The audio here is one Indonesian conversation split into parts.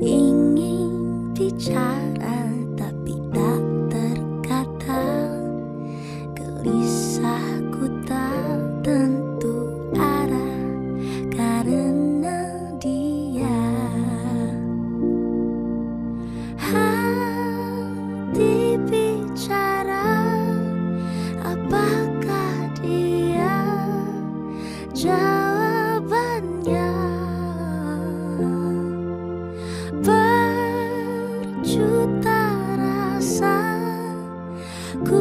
ingin bicara tapi tak terkata. Gelisahku tak tentu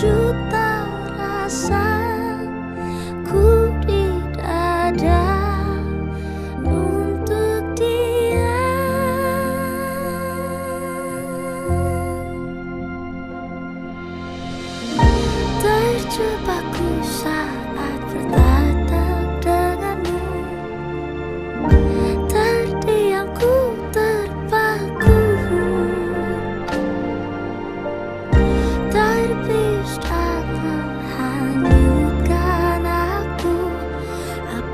Berjuta rasa ku di dada untuk dia. Terjebak ku saat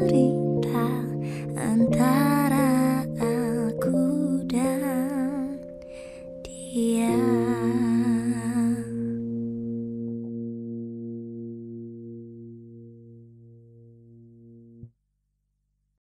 body.